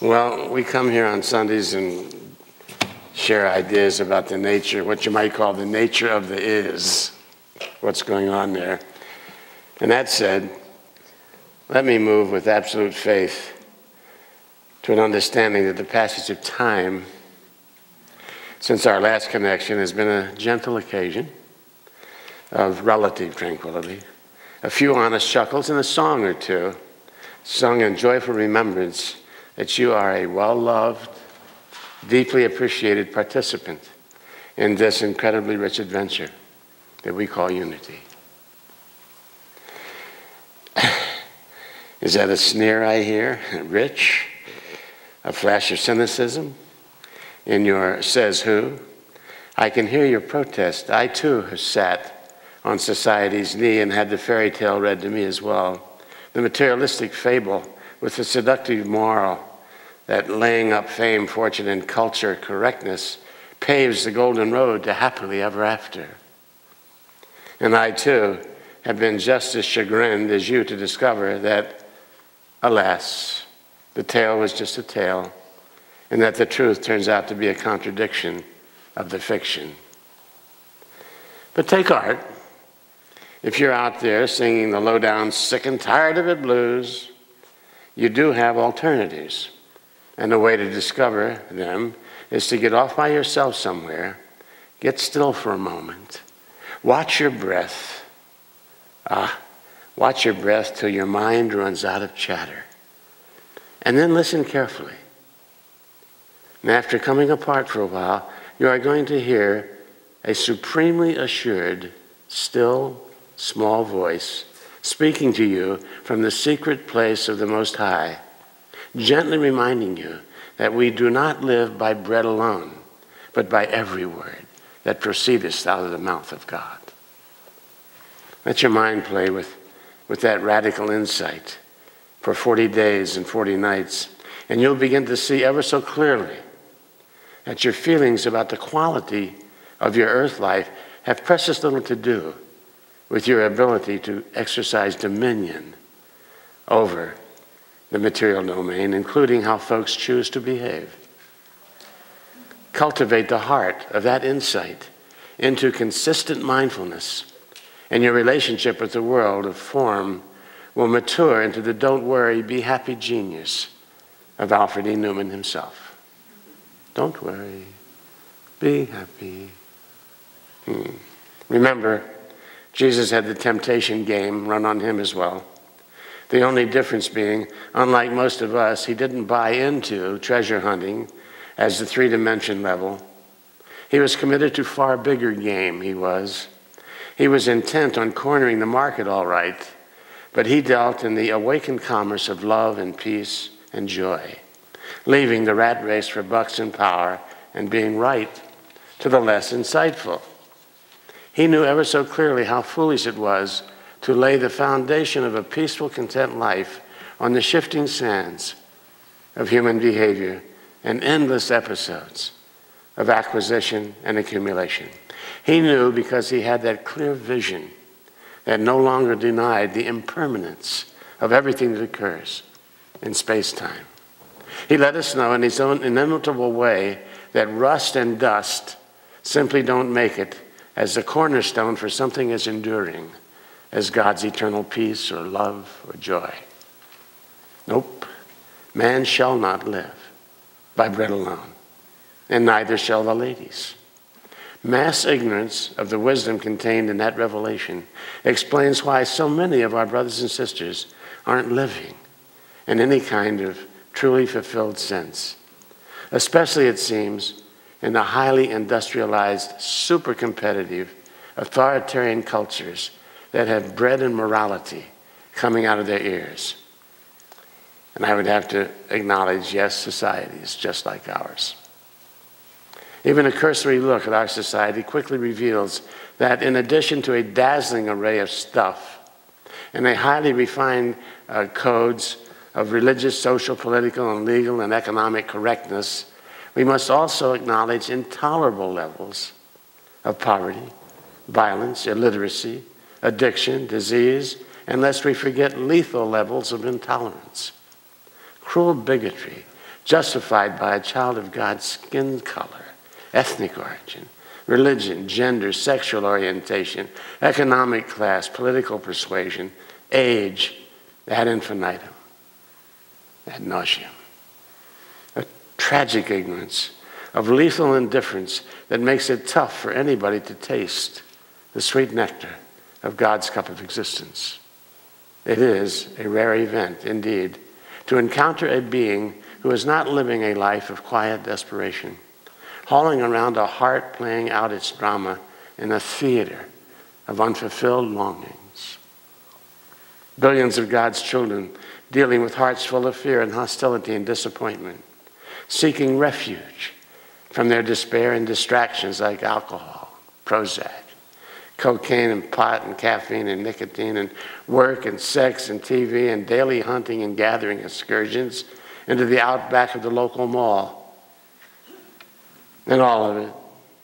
Well, we come here on Sundays and share ideas about the nature, what you might call the nature of the is, what's going on there. And that said, let me move with absolute faith to an understanding that the passage of time since our last connection has been a gentle occasion of relative tranquility, a few honest chuckles, and a song or two sung in joyful remembrance that you are a well loved, deeply appreciated participant in this incredibly rich adventure that we call unity. Is that a sneer I hear? Rich? A flash of cynicism in your says who? I can hear your protest. I too have sat on society's knee and had the fairy tale read to me as well. The materialistic fable with the seductive moral that laying up fame, fortune, and culture correctness paves the golden road to happily ever after. And I too have been just as chagrined as you to discover that, alas, the tale was just a tale, and that the truth turns out to be a contradiction of the fiction. But take art. If you're out there singing the low down, sick and tired of it blues, you do have alternatives. And the way to discover them is to get off by yourself somewhere, get still for a moment, watch your breath. Ah, watch your breath till your mind runs out of chatter. And then listen carefully. And after coming apart for a while, you are going to hear a supremely assured, still, small voice speaking to you from the secret place of the Most High gently reminding you that we do not live by bread alone, but by every word that proceedeth out of the mouth of God. Let your mind play with, with that radical insight for 40 days and 40 nights, and you'll begin to see ever so clearly that your feelings about the quality of your earth life have precious little to do with your ability to exercise dominion over the material domain, including how folks choose to behave. Cultivate the heart of that insight into consistent mindfulness, and your relationship with the world of form will mature into the don't worry, be happy genius of Alfred E. Neuman himself. Don't worry, be happy. Hmm. Remember, Jesus had the temptation game run on him as well. The only difference being, unlike most of us, he didn't buy into treasure hunting as the three dimension level. He was committed to far bigger game, he was. He was intent on cornering the market all right, but he dealt in the awakened commerce of love and peace and joy, leaving the rat race for bucks and power and being right to the less insightful. He knew ever so clearly how foolish it was to lay the foundation of a peaceful, content life on the shifting sands of human behavior and endless episodes of acquisition and accumulation. He knew because he had that clear vision that no longer denied the impermanence of everything that occurs in space time. He let us know in his own inimitable way that rust and dust simply don't make it as the cornerstone for something as enduring as God's eternal peace or love or joy. Nope. Man shall not live by bread alone, and neither shall the ladies. Mass ignorance of the wisdom contained in that revelation explains why so many of our brothers and sisters aren't living in any kind of truly fulfilled sense. Especially, it seems, in the highly industrialized, super competitive, authoritarian cultures that have bread and morality coming out of their ears. And I would have to acknowledge yes, society is just like ours. Even a cursory look at our society quickly reveals that in addition to a dazzling array of stuff and a highly refined uh, codes of religious, social, political, and legal and economic correctness, we must also acknowledge intolerable levels of poverty, violence, illiteracy, addiction, disease, and lest we forget lethal levels of intolerance. Cruel bigotry, justified by a child of God's skin color, ethnic origin, religion, gender, sexual orientation, economic class, political persuasion, age, ad infinitum, ad nauseum. A tragic ignorance of lethal indifference that makes it tough for anybody to taste the sweet nectar of God's cup of existence. It is a rare event, indeed, to encounter a being who is not living a life of quiet desperation, hauling around a heart playing out its drama in a theater of unfulfilled longings. Billions of God's children dealing with hearts full of fear and hostility and disappointment, seeking refuge from their despair and distractions like alcohol, Prozac, cocaine and pot and caffeine and nicotine and work and sex and TV and daily hunting and gathering excursions into the outback of the local mall. And all of it,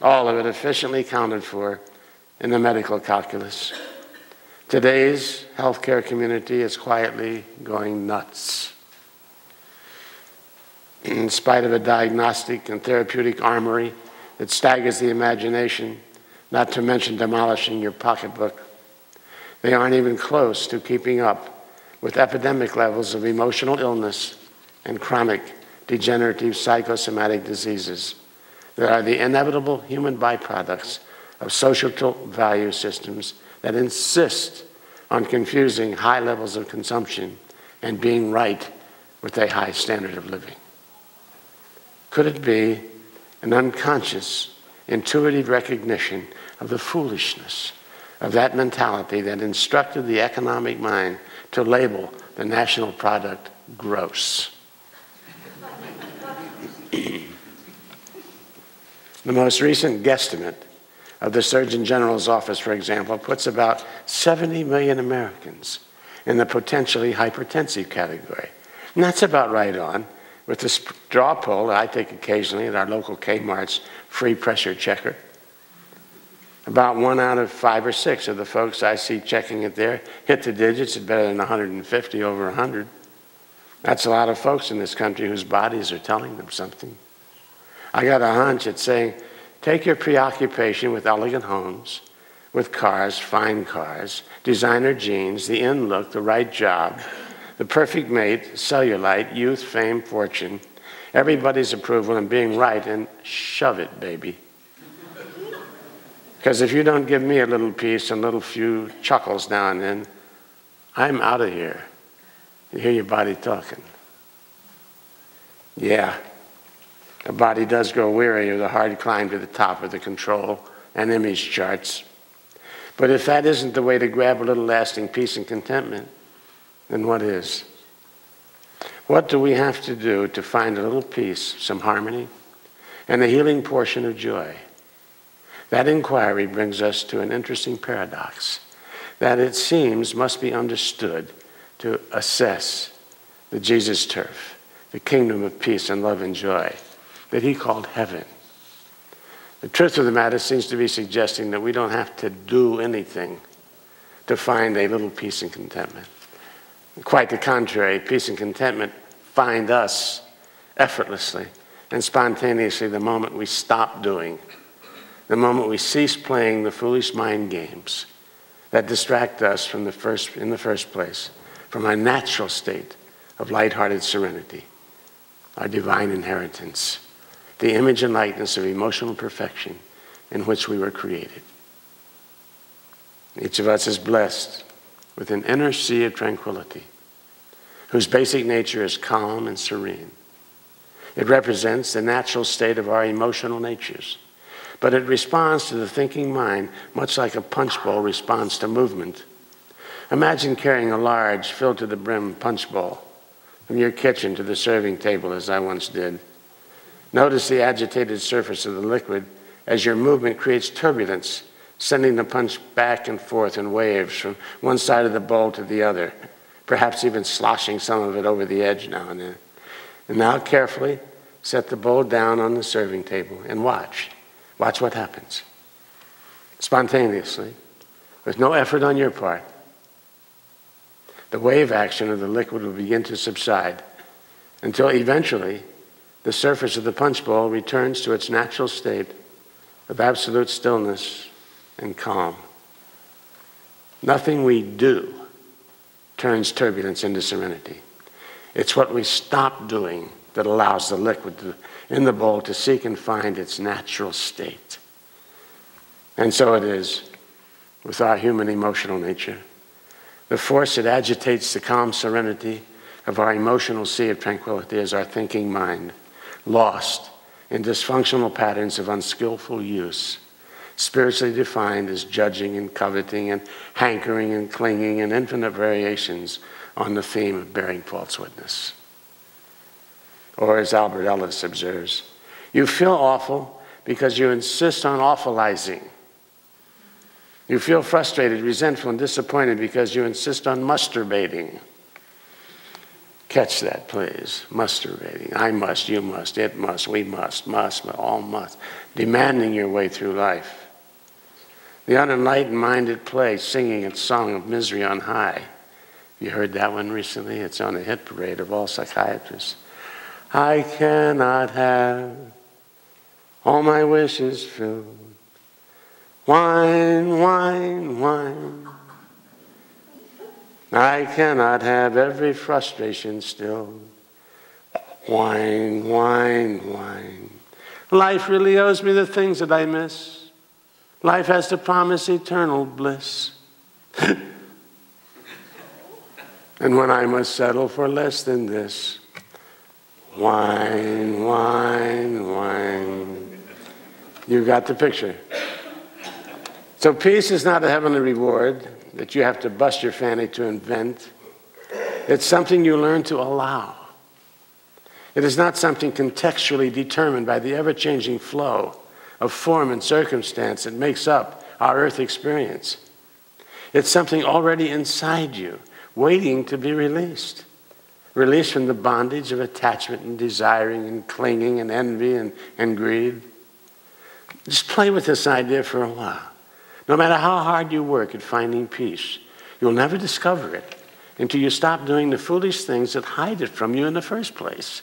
all of it efficiently accounted for in the medical calculus. Today's healthcare community is quietly going nuts. In spite of a diagnostic and therapeutic armory that staggers the imagination, not to mention demolishing your pocketbook, they aren't even close to keeping up with epidemic levels of emotional illness and chronic degenerative psychosomatic diseases that are the inevitable human byproducts of social value systems that insist on confusing high levels of consumption and being right with a high standard of living. Could it be an unconscious, intuitive recognition of the foolishness of that mentality that instructed the economic mind to label the national product gross? the most recent guesstimate of the Surgeon General's office, for example, puts about 70 million Americans in the potentially hypertensive category. And that's about right on with the straw poll that I take occasionally at our local Kmart's free pressure checker. About one out of five or six of the folks I see checking it there hit the digits at better than 150 over 100. That's a lot of folks in this country whose bodies are telling them something. I got a hunch at saying, take your preoccupation with elegant homes, with cars, fine cars, designer jeans, the in look, the right job, the perfect mate, cellulite, youth, fame, fortune, everybody's approval, and being right, and shove it, baby. Because if you don't give me a little piece and a little few chuckles now and then, I'm out of here. You hear your body talking. Yeah, the body does grow weary of the hard climb to the top of the control and image charts. But if that isn't the way to grab a little lasting peace and contentment, then what is? What do we have to do to find a little peace, some harmony, and a healing portion of joy? That inquiry brings us to an interesting paradox that it seems must be understood to assess the Jesus turf, the kingdom of peace and love and joy that he called heaven. The truth of the matter seems to be suggesting that we don't have to do anything to find a little peace and contentment. Quite the contrary, peace and contentment find us effortlessly and spontaneously the moment we stop doing the moment we cease playing the foolish mind games that distract us from the first, in the first place from our natural state of light-hearted serenity, our divine inheritance, the image and likeness of emotional perfection in which we were created. Each of us is blessed with an inner sea of tranquility, whose basic nature is calm and serene. It represents the natural state of our emotional natures but it responds to the thinking mind much like a punch bowl responds to movement. Imagine carrying a large, filled to the brim punch bowl from your kitchen to the serving table, as I once did. Notice the agitated surface of the liquid as your movement creates turbulence, sending the punch back and forth in waves from one side of the bowl to the other, perhaps even sloshing some of it over the edge now and then. And now, carefully, set the bowl down on the serving table and watch. Watch what happens. Spontaneously, with no effort on your part, the wave action of the liquid will begin to subside until eventually the surface of the punch bowl returns to its natural state of absolute stillness and calm. Nothing we do turns turbulence into serenity. It's what we stop doing that allows the liquid in the bowl to seek and find its natural state. And so it is with our human emotional nature. The force that agitates the calm serenity of our emotional sea of tranquility is our thinking mind, lost in dysfunctional patterns of unskillful use, spiritually defined as judging and coveting and hankering and clinging and infinite variations on the theme of bearing false witness. Or as Albert Ellis observes, you feel awful because you insist on awfulizing. You feel frustrated, resentful, and disappointed because you insist on musturbating. Catch that, please. Musturbating. I must, you must, it must, we must, must, all must. Demanding your way through life. The unenlightened mind at play, singing its song of misery on high. You heard that one recently? It's on the hit parade of all psychiatrists. I cannot have all my wishes filled. Whine, whine, whine. I cannot have every frustration stilled. Whine, whine, whine. Life really owes me the things that I miss. Life has to promise eternal bliss. and when I must settle for less than this, whine, whine, whine. You got the picture. So peace is not a heavenly reward that you have to bust your fanny to invent. It's something you learn to allow. It is not something contextually determined by the ever changing flow of form and circumstance that makes up our earth experience. It's something already inside you, waiting to be released. Released from the bondage of attachment and desiring and clinging and envy and, and greed. Just play with this idea for a while. No matter how hard you work at finding peace, you'll never discover it until you stop doing the foolish things that hide it from you in the first place.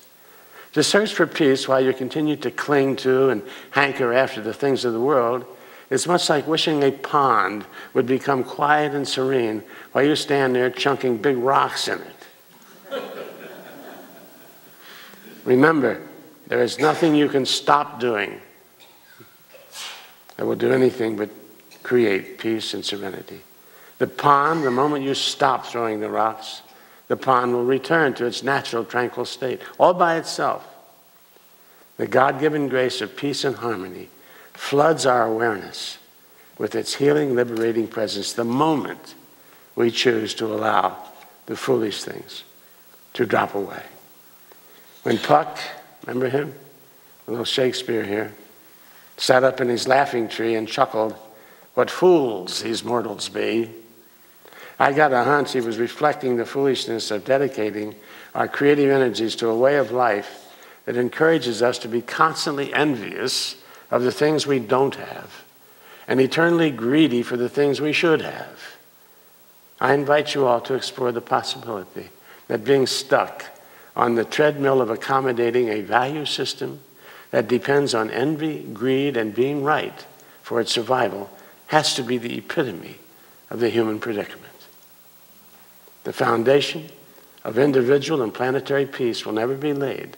To search for peace while you continue to cling to and hanker after the things of the world is much like wishing a pond would become quiet and serene while you stand there chunking big rocks in it. Remember, there is nothing you can stop doing that will do anything but create peace and serenity. The pond, the moment you stop throwing the rocks, the pond will return to its natural, tranquil state, all by itself. The God given grace of peace and harmony floods our awareness with its healing, liberating presence the moment we choose to allow the foolish things to drop away. When Puck, remember him? A little Shakespeare here, sat up in his laughing tree and chuckled what fools these mortals be. I got a hunch he was reflecting the foolishness of dedicating our creative energies to a way of life that encourages us to be constantly envious of the things we don't have and eternally greedy for the things we should have. I invite you all to explore the possibility that being stuck on the treadmill of accommodating a value system that depends on envy, greed, and being right for its survival has to be the epitome of the human predicament. The foundation of individual and planetary peace will never be laid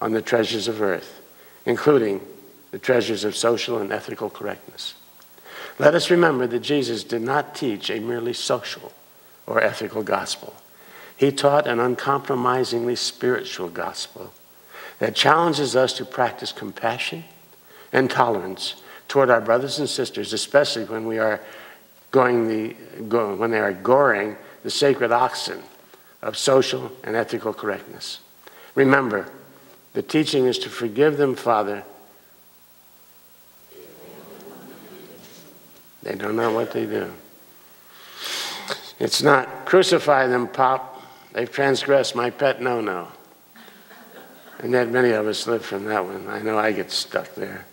on the treasures of earth, including the treasures of social and ethical correctness. Let us remember that Jesus did not teach a merely social or ethical gospel. He taught an uncompromisingly spiritual gospel that challenges us to practice compassion and tolerance toward our brothers and sisters, especially when we are going the, when they are goring the sacred oxen of social and ethical correctness. Remember, the teaching is to forgive them, Father. They don't know what they do. It's not crucify them, Pop. They've transgressed my pet no no. And that many of us live from that one. I know I get stuck there.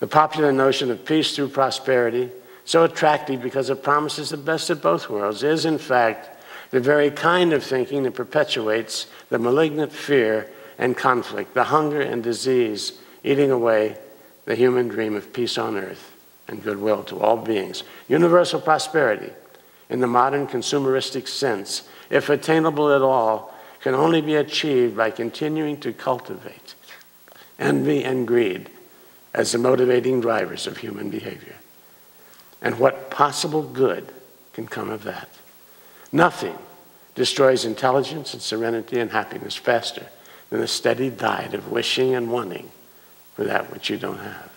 The popular notion of peace through prosperity, so attractive because it promises the best of both worlds, is in fact the very kind of thinking that perpetuates the malignant fear and conflict, the hunger and disease eating away the human dream of peace on earth and goodwill to all beings. Universal prosperity, in the modern consumeristic sense, if attainable at all, can only be achieved by continuing to cultivate envy and greed as the motivating drivers of human behavior. And what possible good can come of that? Nothing destroys intelligence and serenity and happiness faster than a steady diet of wishing and wanting for that which you don't have.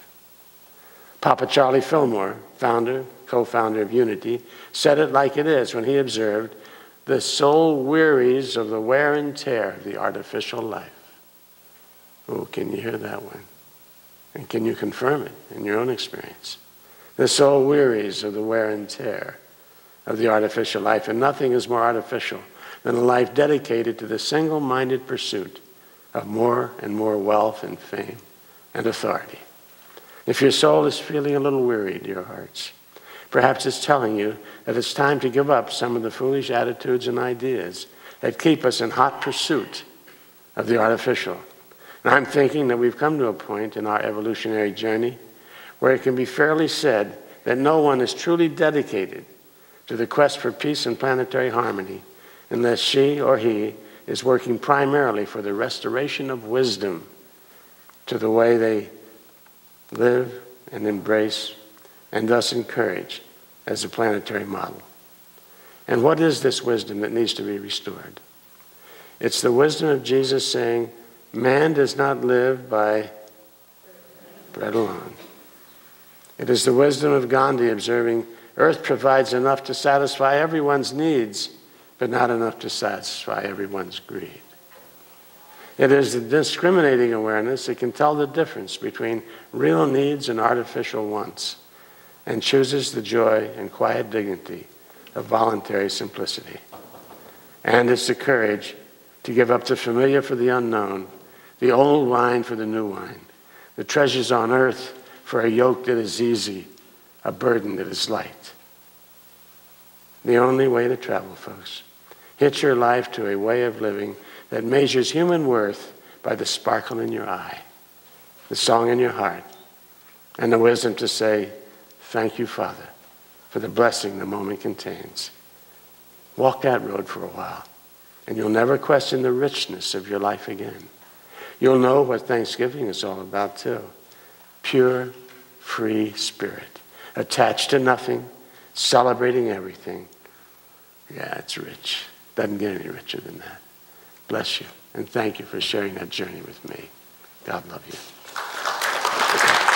Papa Charlie Fillmore, founder, co founder of Unity, said it like it is when he observed the soul wearies of the wear and tear of the artificial life. Oh, can you hear that one? And can you confirm it in your own experience? The soul wearies of the wear and tear of the artificial life, and nothing is more artificial than a life dedicated to the single minded pursuit of more and more wealth and fame and authority. If your soul is feeling a little weary, dear hearts, perhaps it's telling you that it's time to give up some of the foolish attitudes and ideas that keep us in hot pursuit of the artificial. And I'm thinking that we've come to a point in our evolutionary journey where it can be fairly said that no one is truly dedicated to the quest for peace and planetary harmony unless she or he is working primarily for the restoration of wisdom to the way they live and embrace and thus encourage as a planetary model. And what is this wisdom that needs to be restored? It's the wisdom of Jesus saying, Man does not live by bread alone. It is the wisdom of Gandhi observing, Earth provides enough to satisfy everyone's needs, but not enough to satisfy everyone's greed. It is the discriminating awareness that can tell the difference between real needs and artificial wants and chooses the joy and quiet dignity of voluntary simplicity. And it's the courage to give up the familiar for the unknown, the old wine for the new wine, the treasures on earth for a yoke that is easy, a burden that is light. The only way to travel, folks. Hitch your life to a way of living that measures human worth by the sparkle in your eye, the song in your heart, and the wisdom to say, Thank you, Father, for the blessing the moment contains. Walk that road for a while, and you'll never question the richness of your life again. You'll know what Thanksgiving is all about, too. Pure, free spirit, attached to nothing, celebrating everything. Yeah, it's rich. Doesn't get any richer than that. Bless you, and thank you for sharing that journey with me. God love you.